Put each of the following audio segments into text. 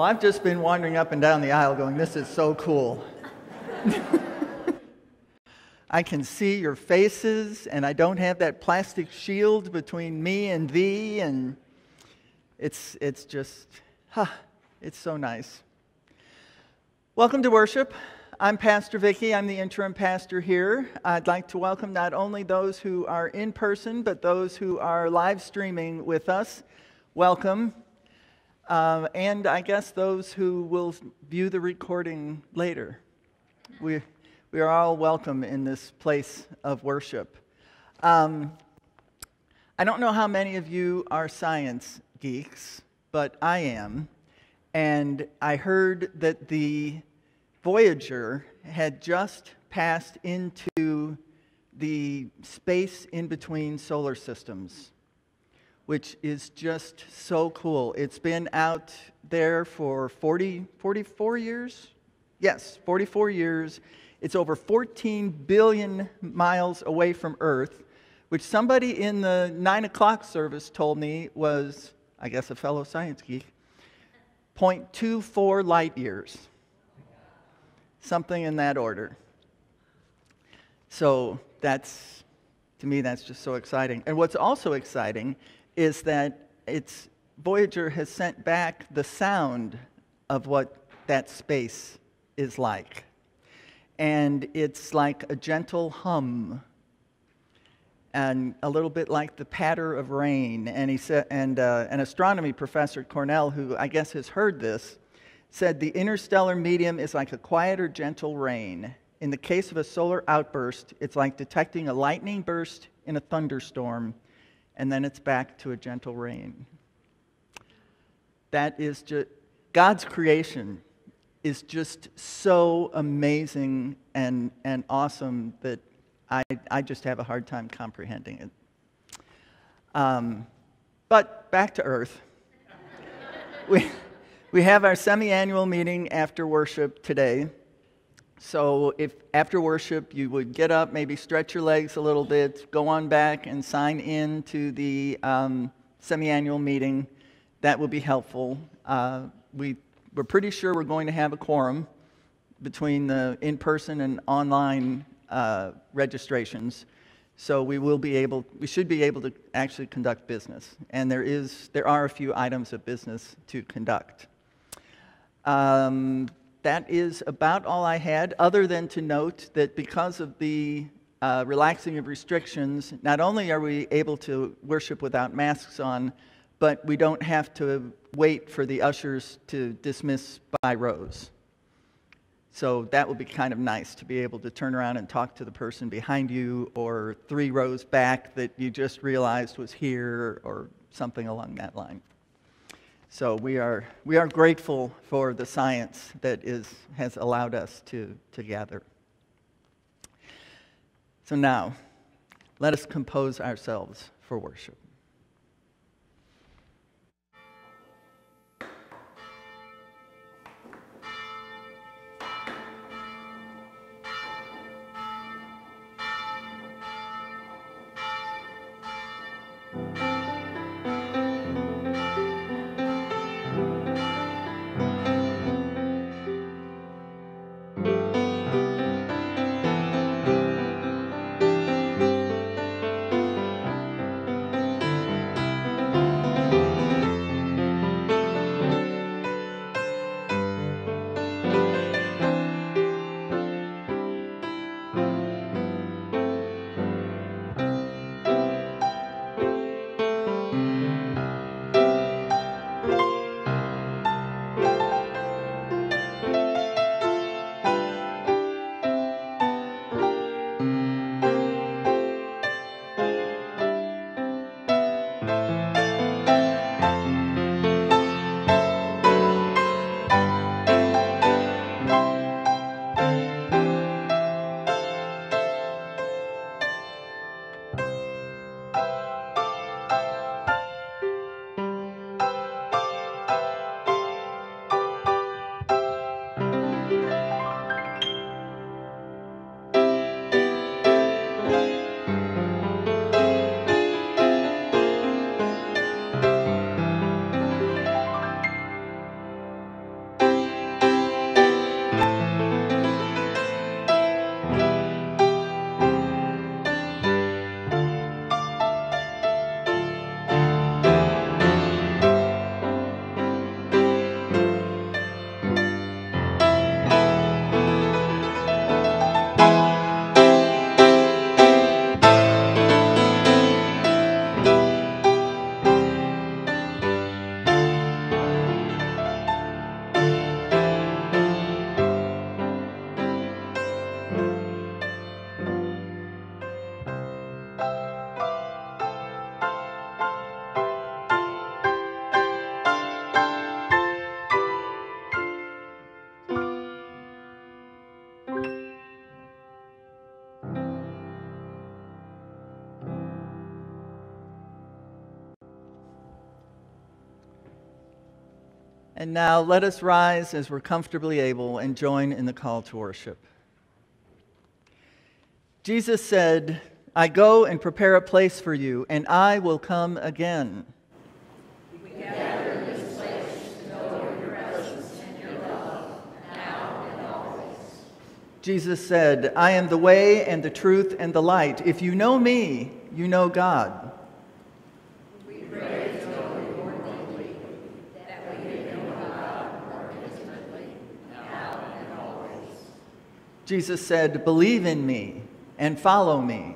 Well, I've just been wandering up and down the aisle going, this is so cool. I can see your faces, and I don't have that plastic shield between me and thee, and it's, it's just, huh, it's so nice. Welcome to worship. I'm Pastor Vicki. I'm the interim pastor here. I'd like to welcome not only those who are in person, but those who are live streaming with us. Welcome. Um, and I guess those who will view the recording later. We, we are all welcome in this place of worship. Um, I don't know how many of you are science geeks, but I am. And I heard that the Voyager had just passed into the space in between solar systems which is just so cool. It's been out there for 40, 44 years? Yes, 44 years. It's over 14 billion miles away from Earth, which somebody in the 9 o'clock service told me was, I guess, a fellow science geek, 0.24 light years. Something in that order. So that's, to me, that's just so exciting. And what's also exciting is that it's, Voyager has sent back the sound of what that space is like. And it's like a gentle hum and a little bit like the patter of rain. And, he said, and uh, an astronomy professor at Cornell, who I guess has heard this, said the interstellar medium is like a quiet or gentle rain. In the case of a solar outburst, it's like detecting a lightning burst in a thunderstorm and then it's back to a gentle rain. That is just, God's creation is just so amazing and, and awesome that I, I just have a hard time comprehending it. Um, but back to earth. we, we have our semi annual meeting after worship today. So if after worship you would get up, maybe stretch your legs a little bit, go on back and sign in to the um, semi-annual meeting, that would be helpful. Uh, we, we're pretty sure we're going to have a quorum between the in-person and online uh, registrations. So we will be able, we should be able to actually conduct business. And there is, there are a few items of business to conduct. Um, that is about all I had, other than to note that because of the uh, relaxing of restrictions, not only are we able to worship without masks on, but we don't have to wait for the ushers to dismiss by rows. So that would be kind of nice to be able to turn around and talk to the person behind you or three rows back that you just realized was here or something along that line. So we are, we are grateful for the science that is, has allowed us to, to gather. So now, let us compose ourselves for worship. And now let us rise as we're comfortably able and join in the call to worship. Jesus said, I go and prepare a place for you, and I will come again. Jesus said, I am the way and the truth and the light. If you know me, you know God. We pray to know you more deeply, that we may know God more intimately, now and always. Jesus said, Believe in me and follow me.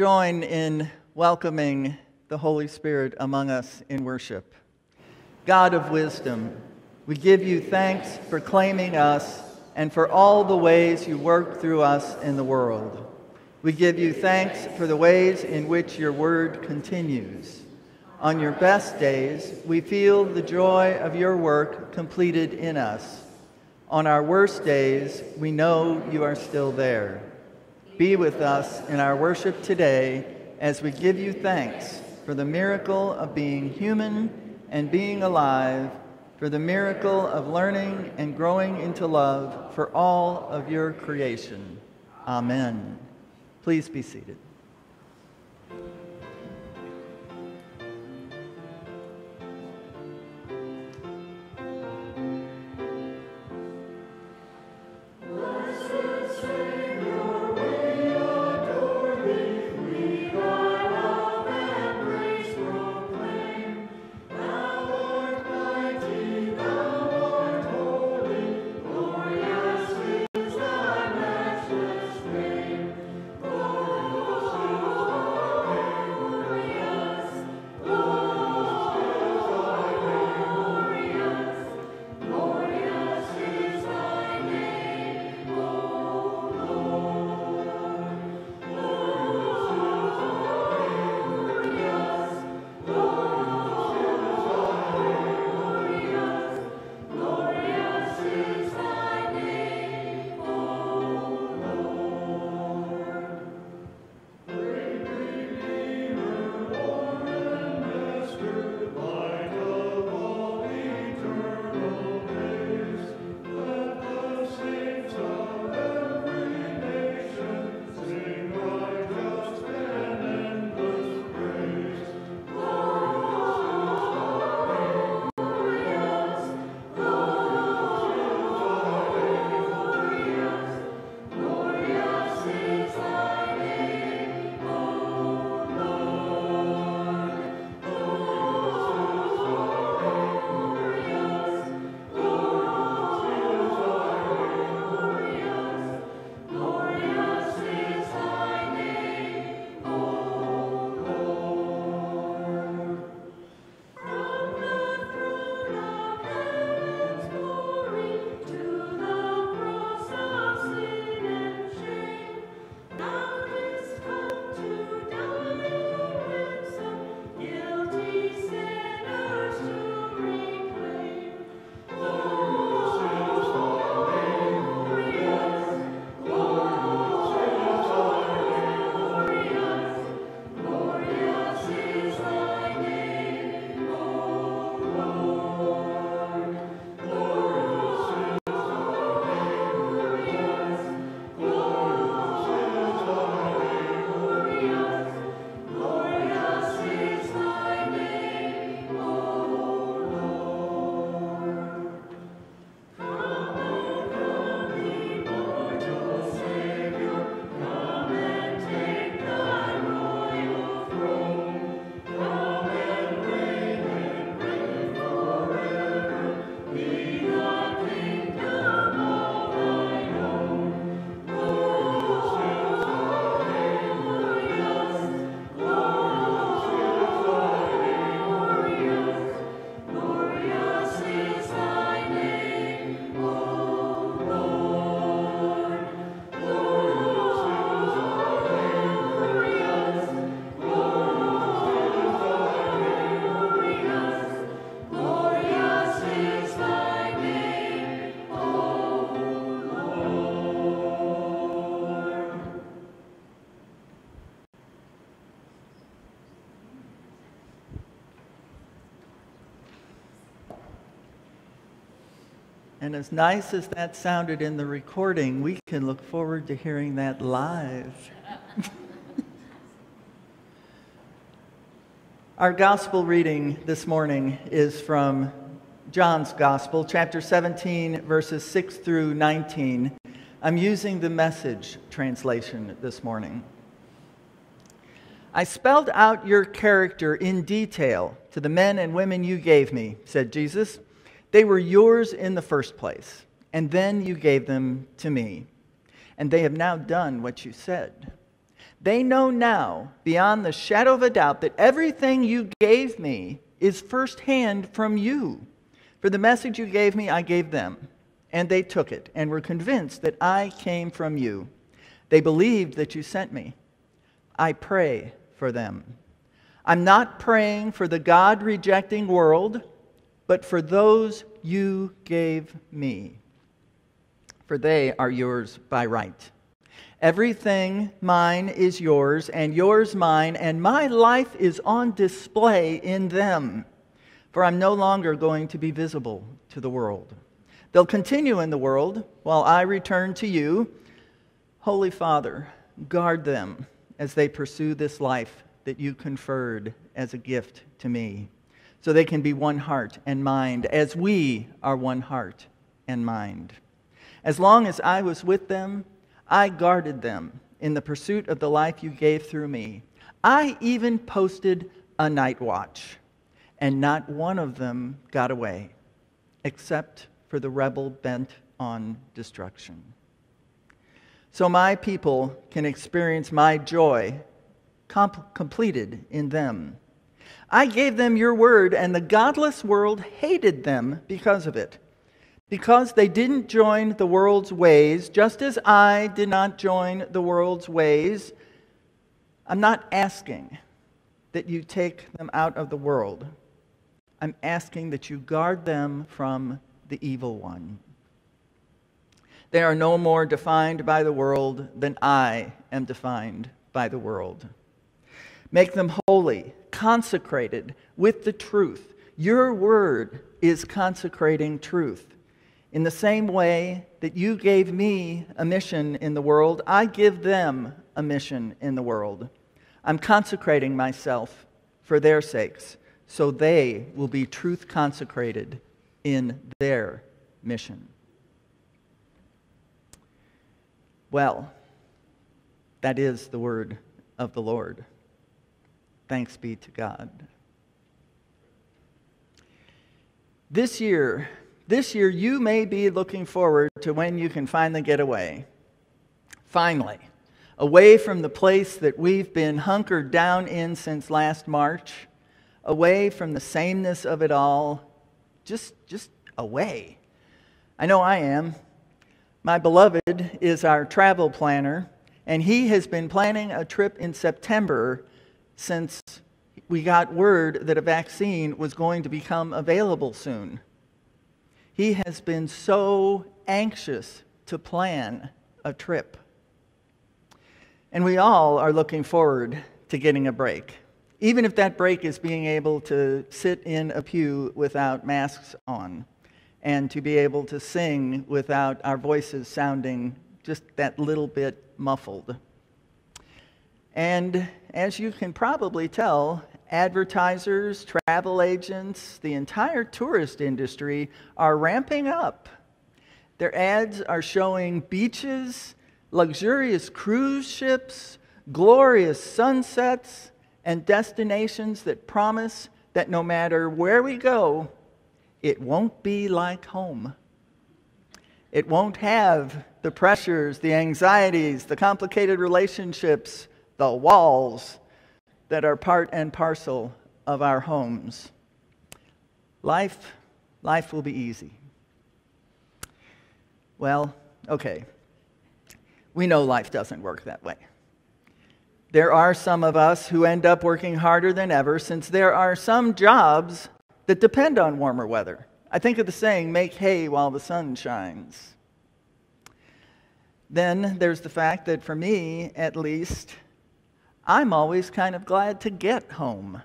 Join in welcoming the Holy Spirit among us in worship. God of wisdom, we give you thanks for claiming us and for all the ways you work through us in the world. We give you thanks for the ways in which your word continues. On your best days, we feel the joy of your work completed in us. On our worst days, we know you are still there. Be with us in our worship today as we give you thanks for the miracle of being human and being alive, for the miracle of learning and growing into love for all of your creation. Amen. Please be seated. And as nice as that sounded in the recording, we can look forward to hearing that live. Our gospel reading this morning is from John's Gospel, chapter 17, verses 6 through 19. I'm using the message translation this morning. I spelled out your character in detail to the men and women you gave me, said Jesus. They were yours in the first place, and then you gave them to me. And they have now done what you said. They know now, beyond the shadow of a doubt, that everything you gave me is firsthand from you. For the message you gave me, I gave them, and they took it and were convinced that I came from you. They believed that you sent me. I pray for them. I'm not praying for the God rejecting world, but for those you gave me, for they are yours by right. Everything mine is yours, and yours mine, and my life is on display in them. For I'm no longer going to be visible to the world. They'll continue in the world while I return to you. Holy Father, guard them as they pursue this life that you conferred as a gift to me, so they can be one heart and mind, as we are one heart and mind. As long as I was with them, I guarded them in the pursuit of the life you gave through me. I even posted a night watch, and not one of them got away, except for the rebel bent on destruction. So my people can experience my joy comp- completed in them. I gave them your word, and the godless world hated them because of it because they didn't join the world's ways, just as I did not join the world's ways, I'm not asking that you take them out of the world. I'm asking that you guard them from the evil one. They are no more defined by the world than I am defined by the world. Make them holy, consecrated with the truth. Your word is consecrating truth. In the same way that you gave me a mission in the world, I give them a mission in the world. I'm consecrating myself for their sakes, so they will be truth consecrated in their mission. Well, that is the word of the Lord. Thanks be to God. This year, this year, you may be looking forward to when you can finally get away. Finally, away from the place that we've been hunkered down in since last March, away from the sameness of it all, just, just away. I know I am. My beloved is our travel planner, and he has been planning a trip in September since we got word that a vaccine was going to become available soon. He has been so anxious to plan a trip. And we all are looking forward to getting a break, even if that break is being able to sit in a pew without masks on and to be able to sing without our voices sounding just that little bit muffled. And as you can probably tell, advertisers, travel agents, the entire tourist industry are ramping up. Their ads are showing beaches, luxurious cruise ships, glorious sunsets, and destinations that promise that no matter where we go, it won't be like home. It won't have the pressures, the anxieties, the complicated relationships, the walls, that are part and parcel of our homes. Life, life will be easy. Well, okay. We know life doesn't work that way. There are some of us who end up working harder than ever since there are some jobs that depend on warmer weather. I think of the saying, make hay while the sun shines. Then there's the fact that for me, at least, I'm always kind of glad to get home.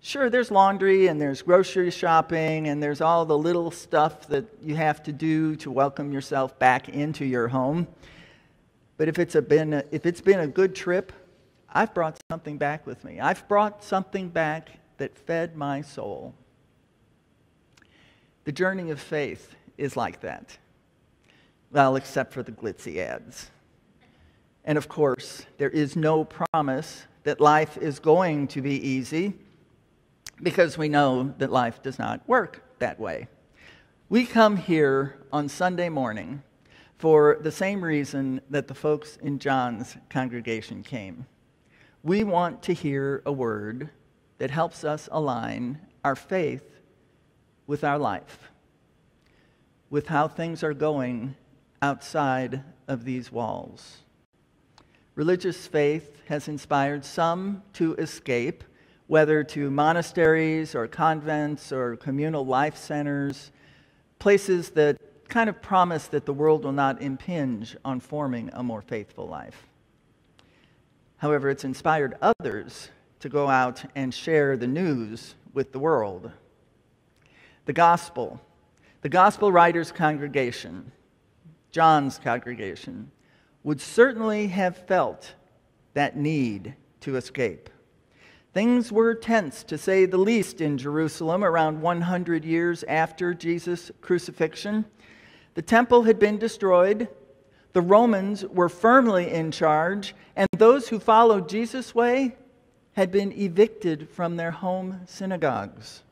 Sure, there's laundry and there's grocery shopping and there's all the little stuff that you have to do to welcome yourself back into your home. But if it's, a been a, if it's been a good trip, I've brought something back with me. I've brought something back that fed my soul. The journey of faith is like that. Well, except for the glitzy ads. And of course, there is no promise that life is going to be easy because we know that life does not work that way. We come here on Sunday morning for the same reason that the folks in John's congregation came. We want to hear a word that helps us align our faith with our life, with how things are going outside of these walls. Religious faith has inspired some to escape, whether to monasteries or convents or communal life centers, places that kind of promise that the world will not impinge on forming a more faithful life. However, it's inspired others to go out and share the news with the world. The gospel, the gospel writers' congregation, John's congregation, would certainly have felt that need to escape. Things were tense, to say the least, in Jerusalem around 100 years after Jesus' crucifixion. The temple had been destroyed, the Romans were firmly in charge, and those who followed Jesus' way had been evicted from their home synagogues.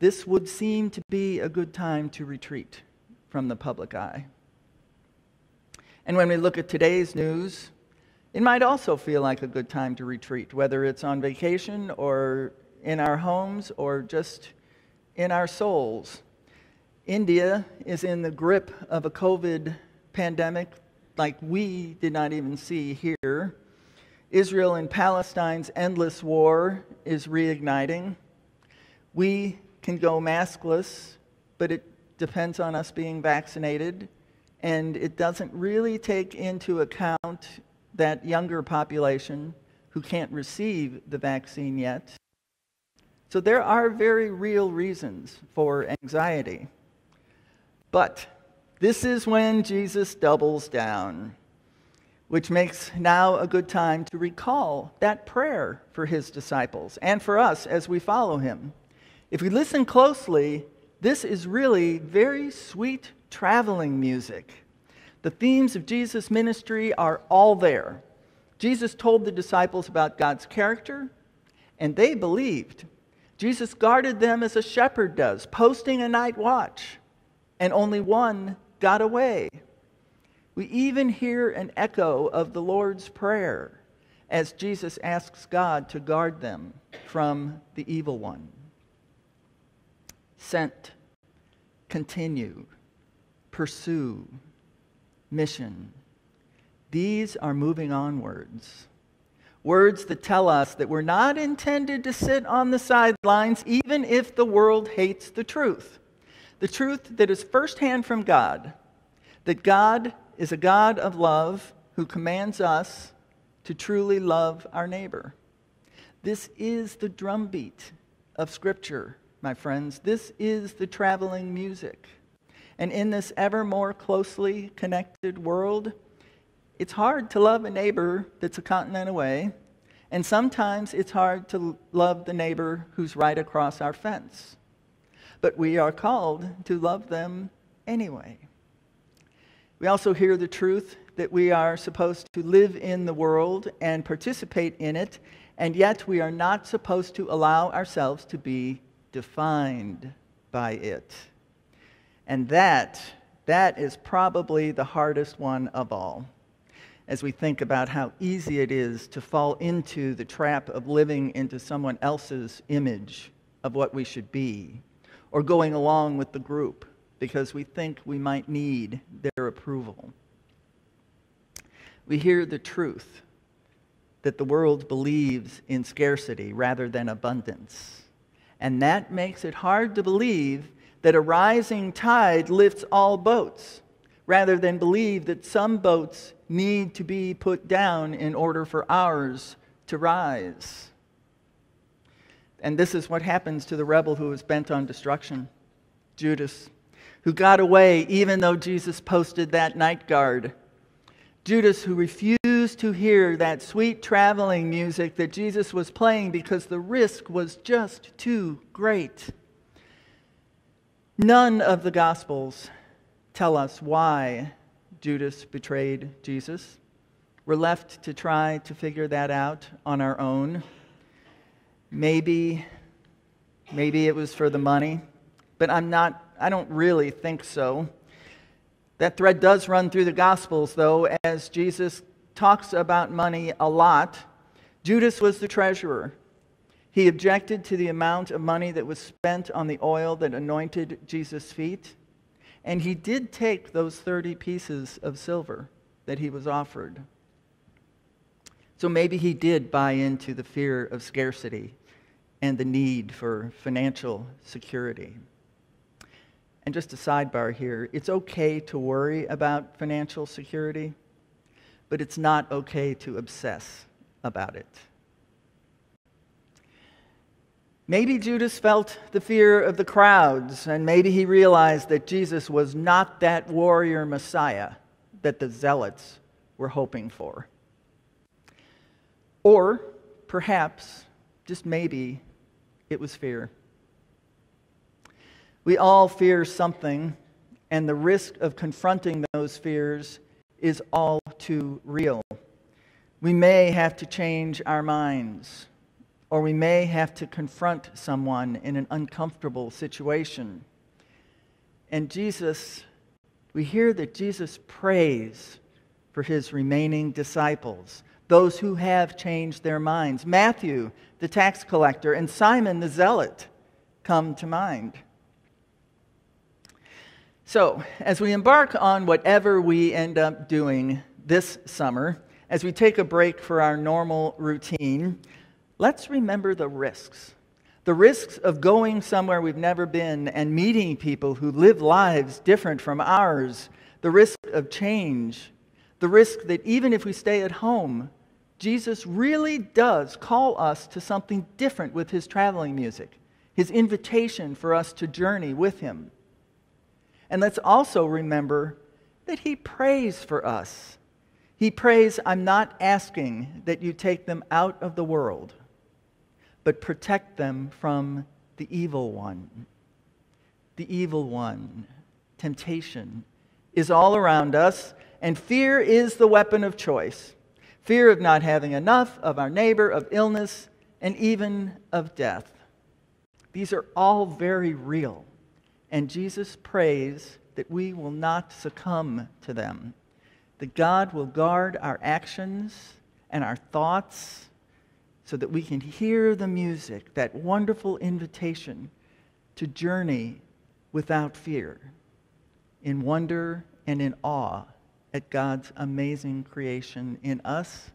This would seem to be a good time to retreat from the public eye. And when we look at today's news, it might also feel like a good time to retreat, whether it's on vacation or in our homes or just in our souls. India is in the grip of a COVID pandemic like we did not even see here. Israel and Palestine's endless war is reigniting. We can go maskless, but it depends on us being vaccinated. And it doesn't really take into account that younger population who can't receive the vaccine yet. So there are very real reasons for anxiety. But this is when Jesus doubles down, which makes now a good time to recall that prayer for his disciples and for us as we follow him. If we listen closely, this is really very sweet traveling music. The themes of Jesus' ministry are all there. Jesus told the disciples about God's character, and they believed. Jesus guarded them as a shepherd does, posting a night watch and only one got away. We even hear an echo of the Lord's Prayer as Jesus asks God to guard them from the evil one. Sent, continue, pursue, mission. These are moving on words. Words that tell us that we're not intended to sit on the sidelines, even if the world hates the truth the truth that is firsthand from God, that God is a God of love who commands us to truly love our neighbor. This is the drumbeat of Scripture, my friends. This is the traveling music. And in this ever more closely connected world, it's hard to love a neighbor that's a continent away, and sometimes it's hard to love the neighbor who's right across our fence but we are called to love them anyway. We also hear the truth that we are supposed to live in the world and participate in it, and yet we are not supposed to allow ourselves to be defined by it. And that, that is probably the hardest one of all. As we think about how easy it is to fall into the trap of living into someone else's image of what we should be or going along with the group because we think we might need their approval. We hear the truth that the world believes in scarcity rather than abundance. And that makes it hard to believe that a rising tide lifts all boats, rather than believe that some boats need to be put down in order for ours to rise. And this is what happens to the rebel who is bent on destruction Judas, who got away even though Jesus posted that night guard. Judas, who refused to hear that sweet traveling music that Jesus was playing because the risk was just too great. None of the Gospels tell us why Judas betrayed Jesus. We're left to try to figure that out on our own. Maybe, maybe it was for the money, but I'm not, I don't really think so. That thread does run through the Gospels, though, as Jesus talks about money a lot. Judas was the treasurer. He objected to the amount of money that was spent on the oil that anointed Jesus' feet. And he did take those 30 pieces of silver that he was offered. So maybe he did buy into the fear of scarcity and the need for financial security. And just a sidebar here it's okay to worry about financial security, but it's not okay to obsess about it. Maybe Judas felt the fear of the crowds, and maybe he realized that Jesus was not that warrior Messiah that the zealots were hoping for. Or perhaps, just maybe, it was fear. We all fear something, and the risk of confronting those fears is all too real. We may have to change our minds, or we may have to confront someone in an uncomfortable situation. And Jesus, we hear that Jesus prays for his remaining disciples those who have changed their minds. Matthew, the tax collector, and Simon the zealot come to mind. So, as we embark on whatever we end up doing this summer, as we take a break for our normal routine, let's remember the risks. The risks of going somewhere we've never been and meeting people who live lives different from ours. The risk of change. The risk that even if we stay at home, Jesus really does call us to something different with his traveling music, his invitation for us to journey with him. And let's also remember that he prays for us. He prays, I'm not asking that you take them out of the world, but protect them from the evil one. The evil one, temptation, is all around us, and fear is the weapon of choice fear of not having enough, of our neighbor, of illness, and even of death. These are all very real, and Jesus prays that we will not succumb to them, that God will guard our actions and our thoughts so that we can hear the music, that wonderful invitation to journey without fear, in wonder and in awe at God's amazing creation in us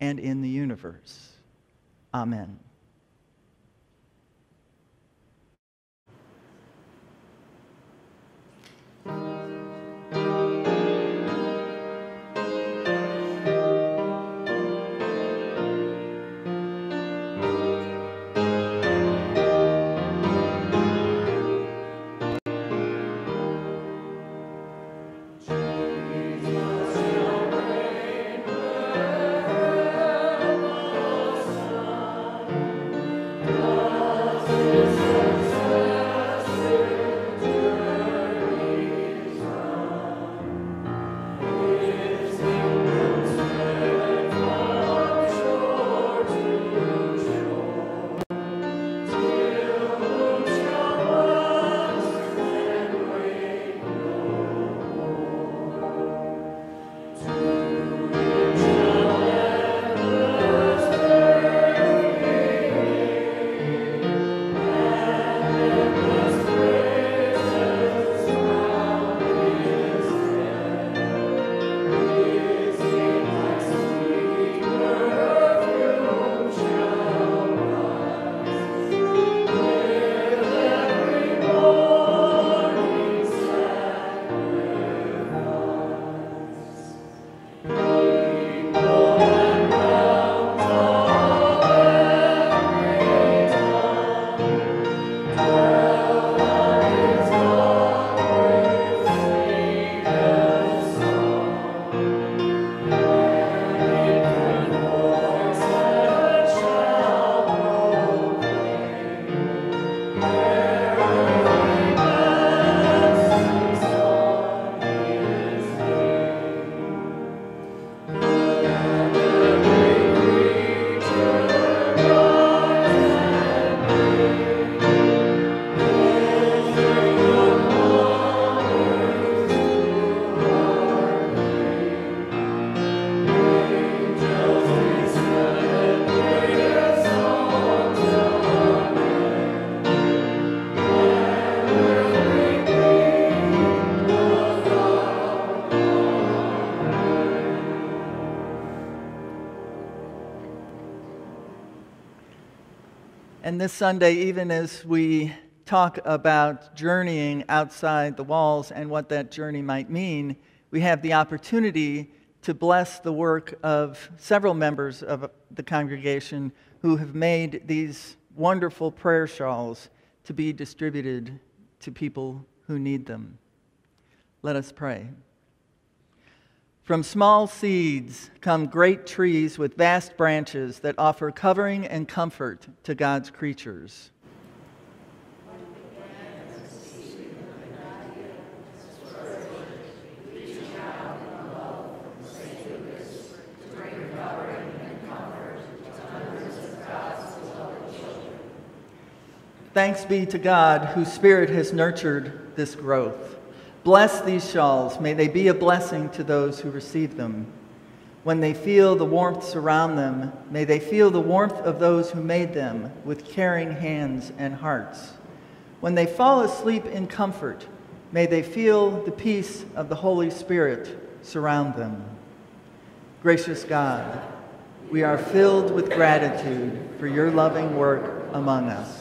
and in the universe. Amen. And this Sunday, even as we talk about journeying outside the walls and what that journey might mean, we have the opportunity to bless the work of several members of the congregation who have made these wonderful prayer shawls to be distributed to people who need them. Let us pray. From small seeds come great trees with vast branches that offer covering and comfort to God's creatures. Thanks be to God, whose Spirit has nurtured this growth. Bless these shawls. May they be a blessing to those who receive them. When they feel the warmth surround them, may they feel the warmth of those who made them with caring hands and hearts. When they fall asleep in comfort, may they feel the peace of the Holy Spirit surround them. Gracious God, we are filled with gratitude for your loving work among us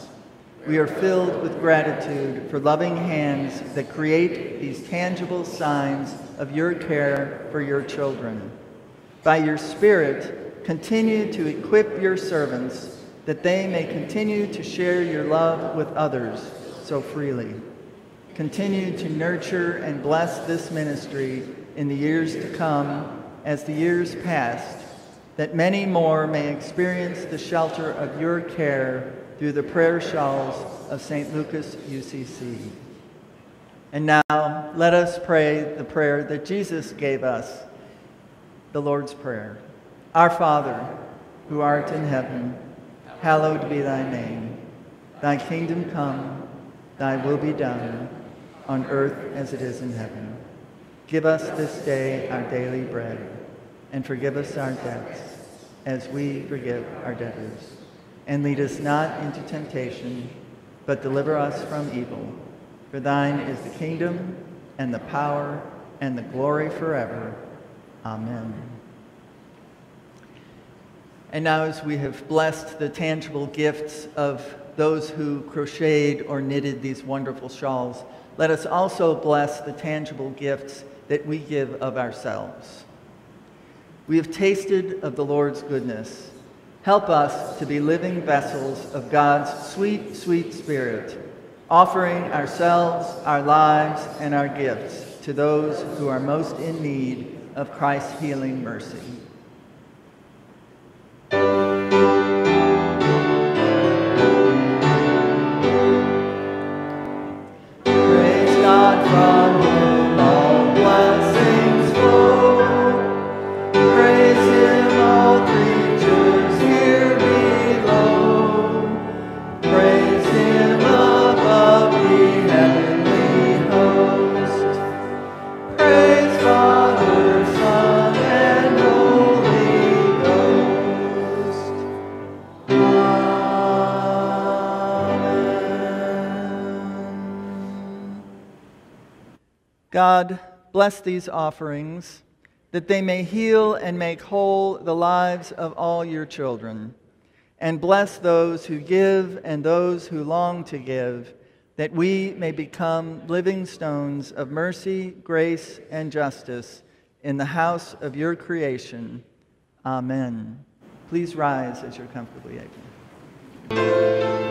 we are filled with gratitude for loving hands that create these tangible signs of your care for your children. By your Spirit, continue to equip your servants that they may continue to share your love with others so freely. Continue to nurture and bless this ministry in the years to come as the years past, that many more may experience the shelter of your care through the prayer shawls of St. Lucas UCC. And now let us pray the prayer that Jesus gave us, the Lord's Prayer. Our Father, who art in heaven, hallowed be thy name. Thy kingdom come, thy will be done, on earth as it is in heaven. Give us this day our daily bread, and forgive us our debts, as we forgive our debtors and lead us not into temptation, but deliver us from evil. For thine is the kingdom, and the power, and the glory forever. Amen. And now, as we have blessed the tangible gifts of those who crocheted or knitted these wonderful shawls, let us also bless the tangible gifts that we give of ourselves. We have tasted of the Lord's goodness. Help us to be living vessels of God's sweet, sweet Spirit, offering ourselves, our lives, and our gifts to those who are most in need of Christ's healing mercy. Bless these offerings that they may heal and make whole the lives of all your children. And bless those who give and those who long to give, that we may become living stones of mercy, grace, and justice in the house of your creation. Amen. Please rise as you're comfortably able.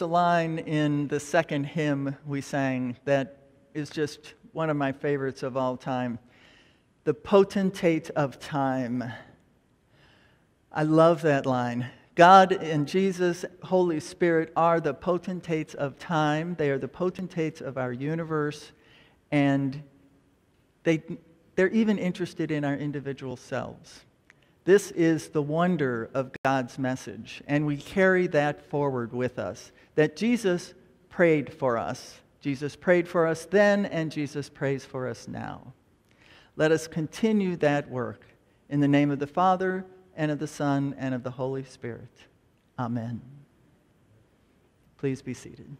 A line in the second hymn we sang that is just one of my favorites of all time The potentate of time. I love that line. God and Jesus, Holy Spirit, are the potentates of time. They are the potentates of our universe. And they, they're even interested in our individual selves. This is the wonder of God's message, and we carry that forward with us. That Jesus prayed for us. Jesus prayed for us then, and Jesus prays for us now. Let us continue that work in the name of the Father, and of the Son, and of the Holy Spirit. Amen. Please be seated.